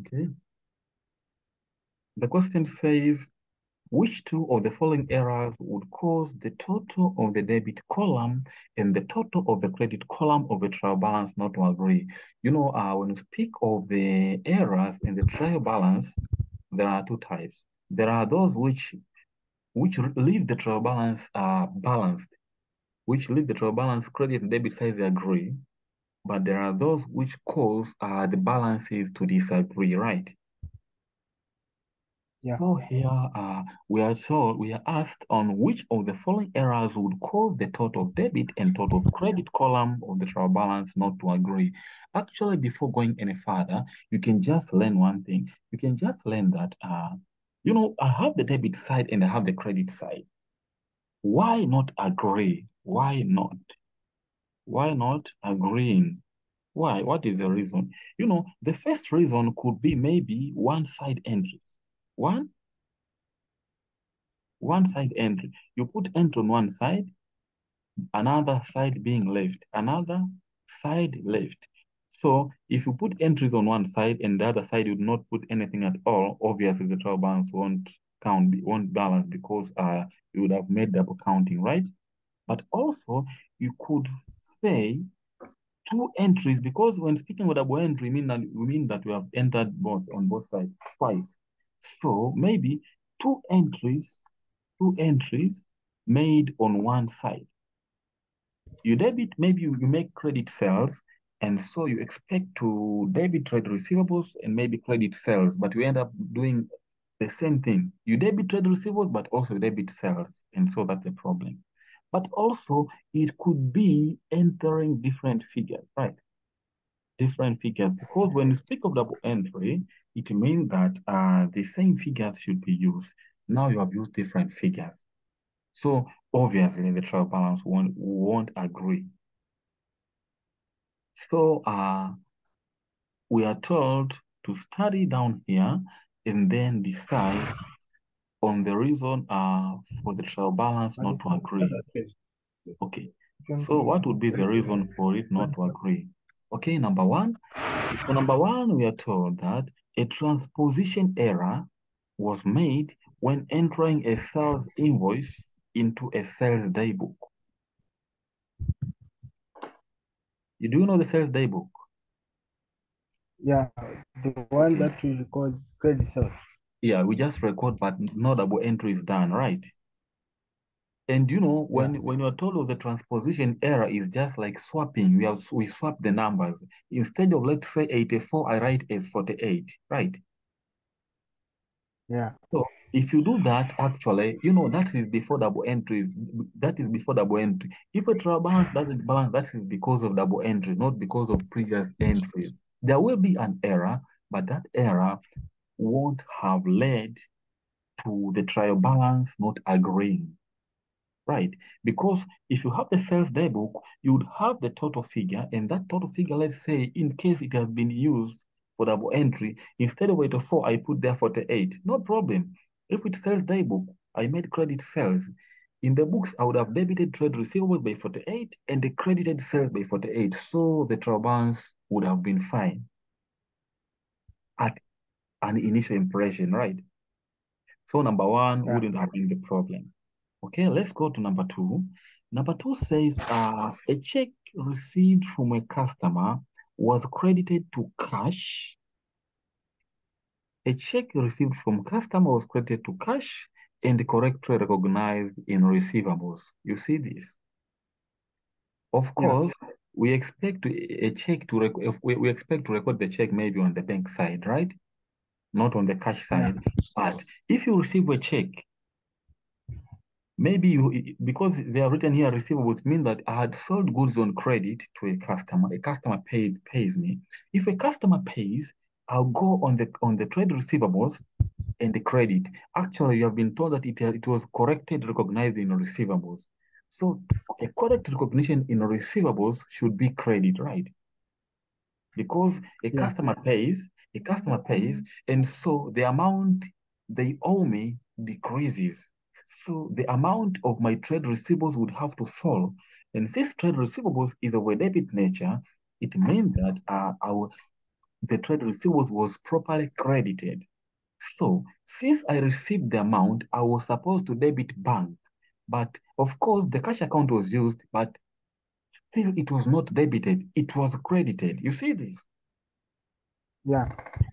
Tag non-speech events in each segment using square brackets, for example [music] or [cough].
Okay. The question says, which two of the following errors would cause the total of the debit column and the total of the credit column of the trial balance not to agree? You know, uh, when you speak of the errors in the trial balance, there are two types. There are those which which leave the trial balance uh, balanced, which leave the trial balance credit and debit sides agree, but there are those which cause uh, the balances to disagree, right? Yeah. So here uh, we are told, we are asked on which of the following errors would cause the total debit and total credit column of the trial balance not to agree. Actually, before going any further, you can just learn one thing. You can just learn that, uh, you know, I have the debit side and I have the credit side. Why not agree? Why not? Why not agreeing? Why? What is the reason? You know, the first reason could be maybe one side entries. One, one side entry. You put entry on one side, another side being left, another side left. So if you put entries on one side and the other side you do not put anything at all, obviously the trial balance won't count, won't balance because uh, you would have made double counting, right? But also you could say two entries because when speaking of double entry, mean that we mean that we have entered both on both sides twice. So maybe two entries, two entries made on one side. You debit, maybe you, you make credit sales, and so you expect to debit trade receivables and maybe credit sales, but you end up doing the same thing. You debit trade receivables, but also debit sales, and so that's a problem. But also, it could be entering different figures, right? Different figures, because when you speak of double entry, it means that uh, the same figures should be used. Now you have used different figures. So obviously the trial balance won't, won't agree. So uh, we are told to study down here and then decide on the reason uh, for the trial balance not to agree. Okay, so what would be the reason for it not to agree? Okay, number one, for number one, we are told that a transposition error was made when entering a sales invoice into a sales daybook. You do know the sales daybook? Yeah, the one that we record credit sales. Yeah, we just record, but no double entry is done, right? And you know, when Yeah. when you're told of the transposition error is just like swapping, we have we swap the numbers. Instead of let's say 84, I write as 48, right? Yeah. So if you do that, actually, you know, that is before double entries. That is before double entry. If a trial balance [sighs] doesn't balance, that is because of double entry, not because of previous entries. There will be an error, but that error won't have led to the trial balance not agreeing. Right? Because if you have the sales daybook, you would have the total figure, and that total figure, let's say, in case it has been used for double entry, instead of 84, I put there 48. No problem. If it's sales daybook, I made credit sales. In the books, I would have debited trade receivables by 48 and the credited sales by 48. So the trial balance would have been fine at an initial impression, right? So number one Yeah. wouldn't have been the problem. Okay, let's go to number two. Number two says uh, a check received from a customer was credited to cash. A check received from customer was credited to cash and correctly recognized in receivables. You see this? Of Yeah. course, we expect a check to rec- we, we expect to record the check maybe on the bank side, right? Not on the cash side. But if you receive a check Maybe you, because they are written here, receivables mean that I had sold goods on credit to a customer. A customer pays pays me. If a customer pays, I'll go on the on the trade receivables and the credit. Actually, you have been told that it, it was corrected, recognized in receivables. So a correct recognition in receivables should be credit, right? Because a Yeah. customer pays, a customer pays, and so the amount they owe me decreases. So the amount of my trade receivables would have to fall. And since trade receivables is of a debit nature, it means that uh, our the trade receivables was properly credited. So since I received the amount, I was supposed to debit bank. But of course, the cash account was used, but still it was not debited. It was credited. You see this? Yeah.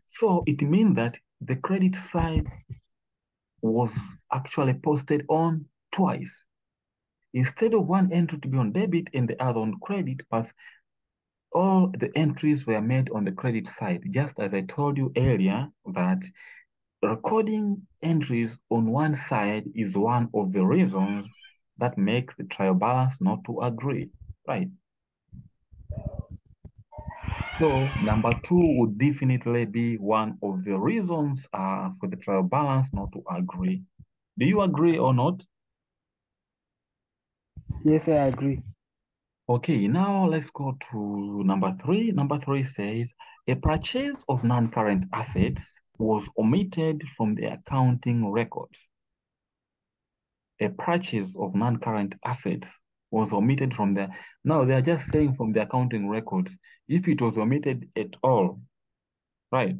So it means that the credit side was actually posted on twice. Instead of one entry to be on debit and the other on credit, but all the entries were made on the credit side, just as I told you earlier that recording entries on one side is one of the reasons that makes the trial balance not to agree, right? So number two would definitely be one of the reasons uh, for the trial balance not to agree. Do you agree or not? Yes, I agree. Okay, now let's go to number three. Number three says a purchase of non-current assets was omitted from the accounting records. A purchase of non-current assets was omitted from there. now they are just saying from the accounting records. If it was omitted at all, right?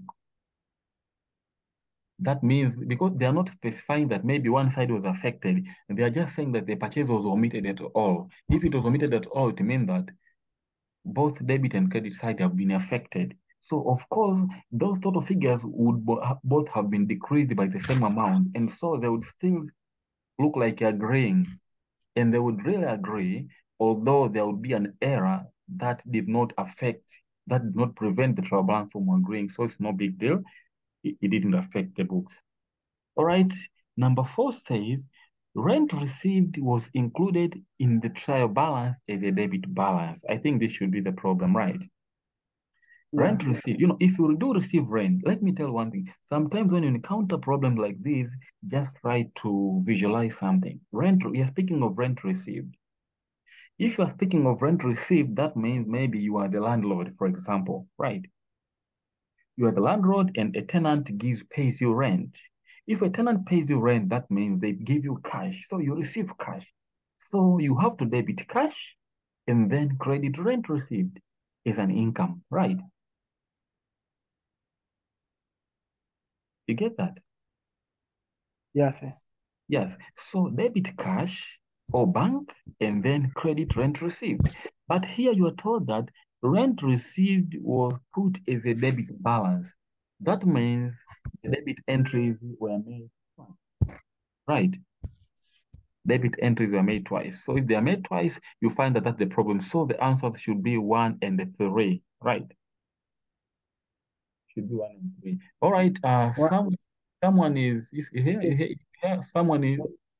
That means because they are not specifying that maybe one side was affected, they are just saying that the purchase was omitted at all. If it was omitted at all, it means that both debit and credit side have been affected. So of course, those total figures would both have been decreased by the same amount, and so they would still look like agreeing, and they would really agree, although there would be an error that did not affect, that did not prevent the trial balance from agreeing. So it's no big deal. It, it didn't affect the books. All right. Number four says rent received was included in the trial balance as a debit balance. I think this should be the problem, right? Yeah. Rent received, you know, if you do receive rent, let me tell one thing. Sometimes when you encounter problems like this, just try to visualize something. Rent, we are speaking of rent received. If you are speaking of rent received, that means maybe you are the landlord, for example, right? You are the landlord and a tenant gives pays you rent. If a tenant pays you rent, that means they give you cash. So you receive cash. So you have to debit cash and then credit rent received is an income, right? You get that? Yes. sir. Yes. So debit cash or bank and then credit rent received. But here you are told that rent received was put as a debit balance. That means the debit entries were made twice. Right. Debit entries were made twice. So if they are made twice, you find that that's the problem. So the answer should be one and three. Right. Should be one three. All right. Uh, What? some someone is is here. here, here someone is